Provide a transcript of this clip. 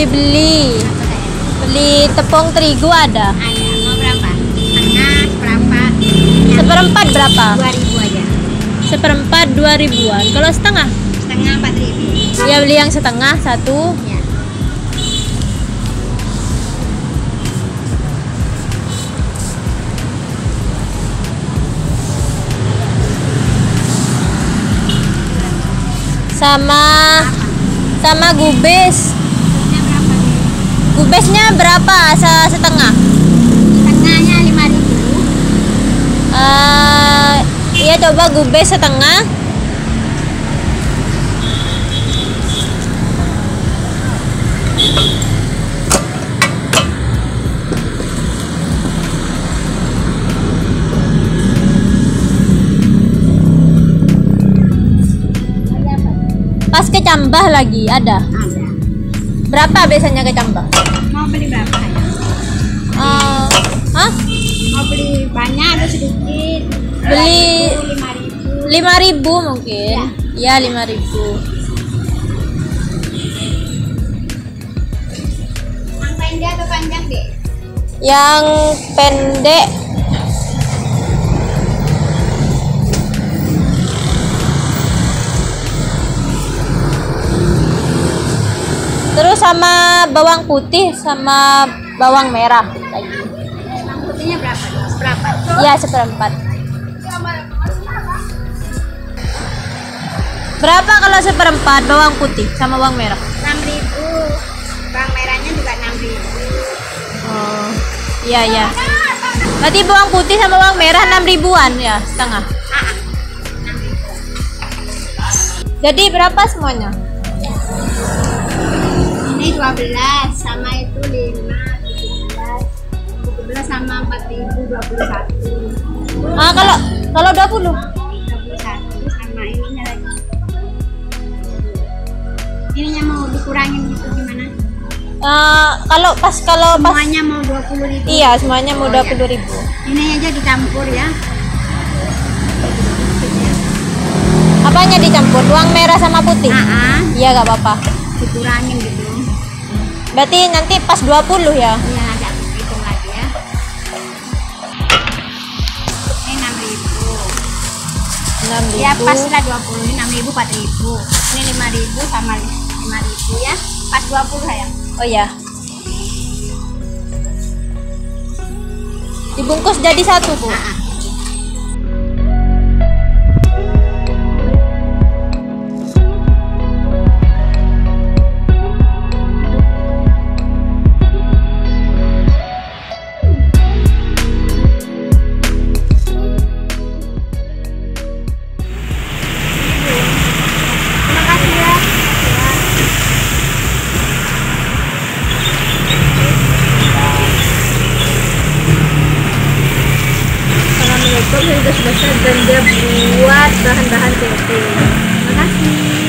beli-beli. Beli tepung terigu ada. Ada. Mau berapa? Setengah, seperempat. Seperempat berapa? Dua ribu aja. Seperempat dua ribuan. Kalau setengah? Setengah empat ribu. Ya beli yang setengah satu. Ya. Sama sama gubes. Terusnya berapa? nih? Gubesnya berapa? Se- setengah. Setengahnya lima ribu. Eh, iya coba gubes setengah. Pas kecambah lagi ada. Berapa biasanya kecambah? Mau beli berapa? ya? Eh, hah? Mau beli banyak atau sedikit? Beli lima ribu. lima ribu mungkin. Ya lima ribu. Yang pendek atau panjang deh? Yang pendek Terus sama bawang putih sama bawang merah lagi. Bawang putihnya berapa? Berapa? Ya seperempat. Berapa kalau seperempat bawang putih sama bawang merah? Enam ribu. Bawang merahnya juga enam ribu. Oh, iya iya. Berarti bawang putih sama bawang merah enam ribuan ya setengah. Ah, ah. Jadi berapa semuanya? Ini 12 sama itu 5, 17. 17 sama 4000 21. Ah kalau kalau 20 21 sama ininya lagi. Ininya mau dikurangin gitu gimana? Ah, kalau pas kalau pas Semuanya mau 20 ribu. iya semuanya mau Oh, iya. 20 ribu. Ini aja dicampur ya. Apanya dicampur? Bawang merah sama putih? Ah, ah. Iya gak apa-apa. dikurangin gitu. Berarti nanti pas 20 ya? Iya, ada hitung lagi ya. Ini 6 ribu. 6 ribu. Ya pas lah 20 ini 6 ribu 4 ribu. Ini 5 ribu sama 5 ribu ya. Pas 20 sayang. Oh ya. Dibungkus jadi satu, Bu. Ah, sudah selesai dan dia buat bahan-bahan tempe. Terima kasih.